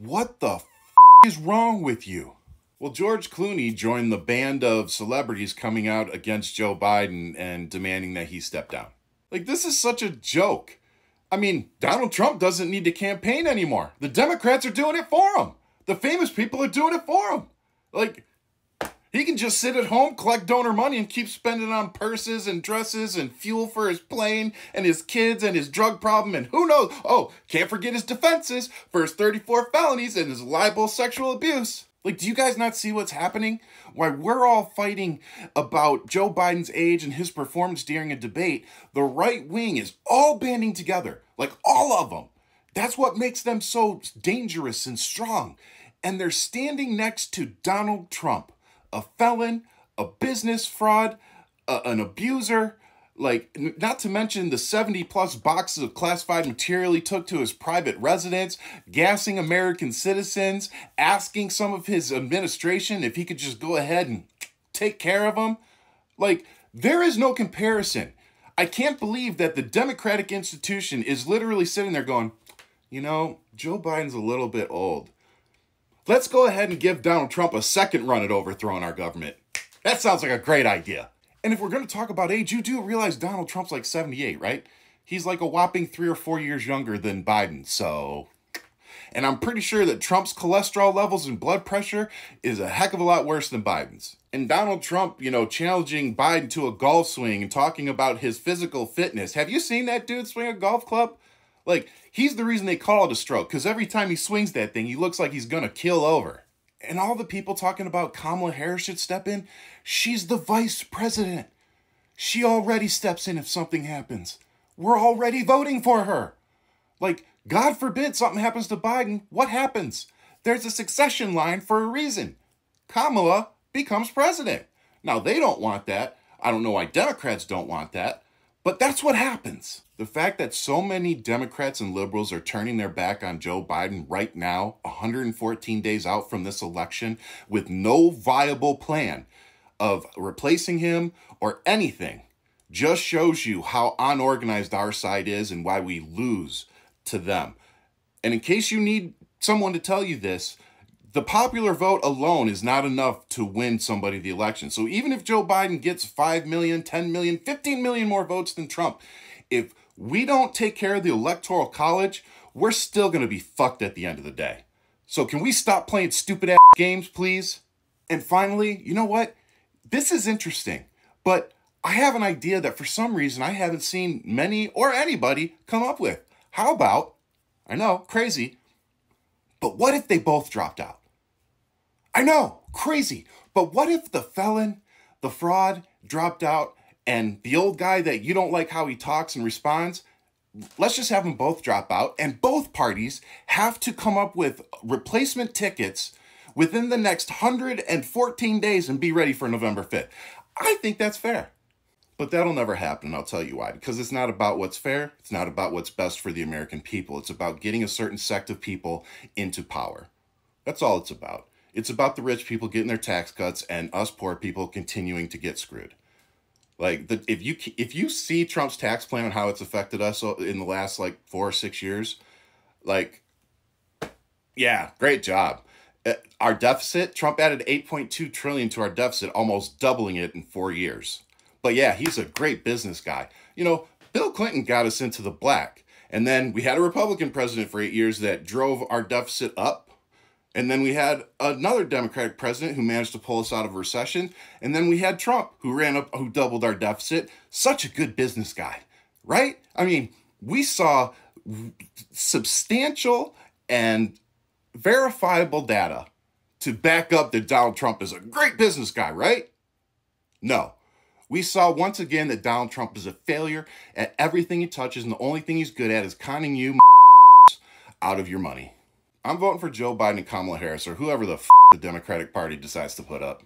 What the is wrong with you? Well, George Clooney joined the band of celebrities coming out against Joe Biden and demanding that he step down. Like, this is such a joke. I mean, Donald Trump doesn't need to campaign anymore. The Democrats are doing it for him. The famous people are doing it for him. Like, he can just sit at home, collect donor money, and keep spending on purses and dresses and fuel for his plane and his kids and his drug problem and who knows. Oh, can't forget his defenses for his 34 felonies and his libel sexual abuse. Like, do you guys not see what's happening? Why we're all fighting about Joe Biden's age and his performance during a debate, the right wing is all banding together, like all of them. That's what makes them so dangerous and strong. And they're standing next to Donald Trump a felon, a business fraud, a, an abuser, like not to mention the 70 plus boxes of classified material he took to his private residence, gassing American citizens, asking some of his administration if he could just go ahead and take care of them. Like, there is no comparison. I can't believe that the Democratic institution is literally sitting there going, you know, Joe Biden's a little bit old. Let's go ahead and give Donald Trump a second run at overthrowing our government. That sounds like a great idea. And if we're going to talk about age, you do realize Donald Trump's like 78, right? He's like a whopping three or four years younger than Biden, so. And I'm pretty sure that Trump's cholesterol levels and blood pressure is a heck of a lot worse than Biden's. And Donald Trump, you know, challenging Biden to a golf swing and talking about his physical fitness. Have you seen that dude swing a golf club? Like, he's the reason they call it a stroke, because every time he swings that thing, he looks like he's gonna kill over. And all the people talking about Kamala Harris should step in, she's the vice president. She already steps in if something happens. We're already voting for her. Like, God forbid something happens to Biden, what happens? There's a succession line for a reason. Kamala becomes president. Now, they don't want that. I don't know why Democrats don't want that. But that's what happens. The fact that so many Democrats and liberals are turning their back on Joe Biden right now, 114 days out from this election, with no viable plan of replacing him or anything, just shows you how unorganized our side is and why we lose to them. And in case you need someone to tell you this, the popular vote alone is not enough to win somebody the election. So even if Joe Biden gets 5 million, 10 million, 15 million more votes than Trump, if we don't take care of the electoral college, we're still going to be fucked at the end of the day. So can we stop playing stupid ass games, please? And finally, you know what? This is interesting, but I have an idea that for some reason I haven't seen many or anybody come up with. How about, I know, crazy, but what if they both dropped out? I know, crazy. But what if the felon, the fraud dropped out, and the old guy that you don't like how he talks and responds, let's just have them both drop out, and both parties have to come up with replacement tickets within the next 114 days and be ready for November 5th. I think that's fair. But that'll never happen, and I'll tell you why. Because it's not about what's fair, it's not about what's best for the American people. It's about getting a certain sect of people into power. That's all it's about. It's about the rich people getting their tax cuts and us poor people continuing to get screwed. Like the, if you if you see Trump's tax plan and how it's affected us in the last like four or six years, like, yeah, great job. Uh, our deficit, Trump added eight point two trillion to our deficit, almost doubling it in four years. But yeah, he's a great business guy. You know, Bill Clinton got us into the black. And then we had a Republican president for eight years that drove our deficit up and then we had another Democratic president who managed to pull us out of recession. And then we had Trump who ran up, who doubled our deficit. Such a good business guy, right? I mean, we saw substantial and verifiable data to back up that Donald Trump is a great business guy, right? No. We saw once again that Donald Trump is a failure at everything he touches, and the only thing he's good at is conning you out of your money. I'm voting for Joe Biden and Kamala Harris or whoever the the Democratic Party decides to put up.